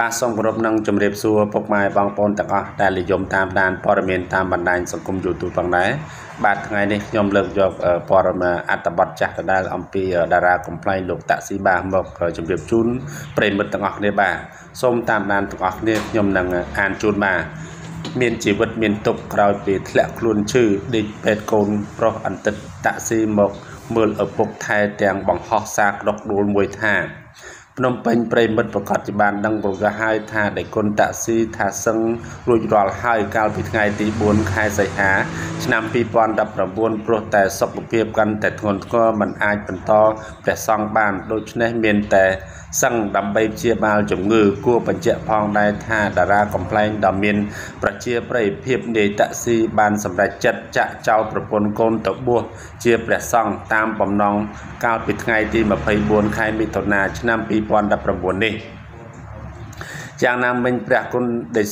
បាទសូមគោរពនឹងជម្រាបសួរពុកម៉ែបងប្អូនទាំងអស់ដែលនិយមតាមដានព័ត៌មានតាមបណ្ដាញសង្គម YouTube ផងដែរបាទថ្ងៃនេះខ្ញុំលើកយកព័ត៌មានអត្ថបទចាស់ដដែលអំពីតារាកំ pl ែងលោកតាក់ស៊ីបាមកជម្រាបជូនប្រិមិត្តទាំងអស់គ្នាបាទសូមតាមដានទាំងអស់គ្នាខ្ញុំនឹងអានជូនបាទមានជីវិតមានទុកក្រោយពីធ្លាក់ខ្លួនឈឺដេកពេទ្យកូនប្រុសអន្តិតតាក់ស៊ីមកមើលឪពុកថែទាំងបង្ហោះសារក្តុកដួលមួយថា ភ្នំពេញប្រិមិត្តប្រកាសជាបានដឹងប្រកាសហើយថាដេគុណតាក់ស៊ីថាសឹងរួចរាល់ហើយកាលពីថ្ងៃទី4ខែសីហាឆ្នាំ2019ព្រោះតែសុខភាពកាន់តែធ្ងន់ធ្ងរមិនអាចបន្តព្រះសង្ឃបានដូច្នេះមានតែសឹងដើម្បីព្យាបាលជំងឺគួរបញ្ជាក់ផងដែរថាតារាកំ pl ែងដ៏មានប្រជាប្រិយភាពនាយតាក់ស៊ីបានសម្រេចចិត្តចាក់ចោលប្រពន្ធកូនទៅបួសជាព្រះសង្ឃតាមបំណងកាលពីថ្ងៃទី24ខែមិថុនាឆ្នាំ2019នេះយ៉ាងណាមិញព្រះគុណដេក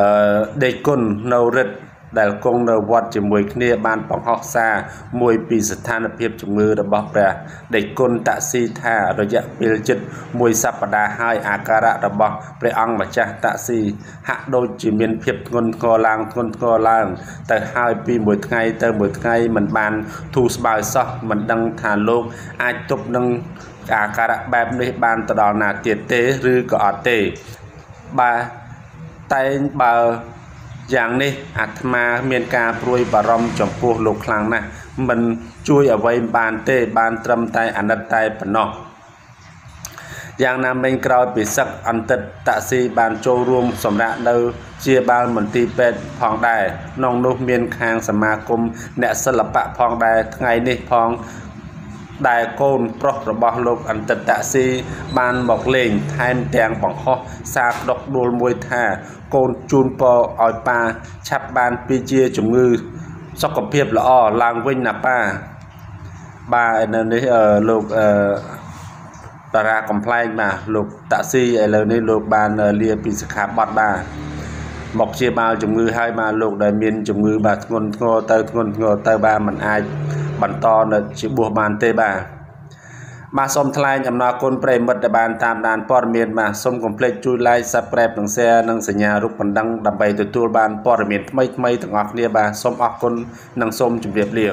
អឺដេកគុណនៅរិទ្ធ ដែលគង់នៅវត្តជាមួយគ្នាបានបង្ហោះសារមួយពីស្ថានភាពជំងឺរបស់ព្រះដេចគុណតាក់ស៊ីថារយៈពេលជិតមួយសប្តាហ៍ហើយអាការៈរបស់ព្រះអង្គម្ចាស់តាក់ស៊ីហាក់ដូចជាមានភាពធ្ងន់ធ្ងរឡើងធ្ងន់ធ្ងរឡើង ទៅហើយពីមួយថ្ងៃទៅមួយថ្ងៃមិនបានធូរស្បើយសោះមិនដឹងថាលោកអាចទប់នឹងអាការៈបែបនេះបានទៅដល់ណាទៀតទេឬក៏អត់ទេបាទតែងបើ យ៉ាងនេះអាត្មាមានការព្រួយបារម្ភចំពោះលោកខ្លាំងណាស់មិនជួយអ្វីបានទេបានត្រឹមតែអាណិតតែប៉ុណ្ណោះយ៉ាងណាមិញក្រោយពីសឹកអន្តិតតាក់ស៊ីបានចូលរួមសម្រាប់នៅជាបាលមន្ទីរពេទ្យផងដែរក្នុងនោះមានខាងសមាគមអ្នកសិល្បៈផងដែរថ្ងៃនេះផង ដែលកូនប្រុសរបស់លោកអន្តិតតាក់ស៊ីបានមកលេងថែមទាំងបង្ហោះសារក្តុកដួលមួយថា កូនជូនពរឲ្យប៉ាឆាប់បានពីជាជំងឺ សុខភាពល្អឡើងវិញណាប៉ាបាទនៅនេះលោកអឺតារាកំ pl ែងបាទលោកតាក់ស៊ីឥឡូវនេះលោកបានលាពីសិក្ខាបទបាទមកជាបាលជំងឺហើយបាទលោកដែលមានជំងឺបាទធ្ងន់ធ្ងរទៅធ្ងន់ធ្ងរទៅបាទมันអាច បន្តនៅជាបួសបានទេបាទបាទសូមថ្លែងអំណរគុណប្រិមិត្តដែលបានតាមដានព័ត៌មានបាទសូមកុំភ្លេចជួយ like Subscribe និង Share និងសញ្ញារូបបណ្ដឹងដើម្បីទទួលបានព័ត៌មានថ្មីៗទាំងអស់គ្នាបាទសូមអរគុណនិងសូមជម្រាបលា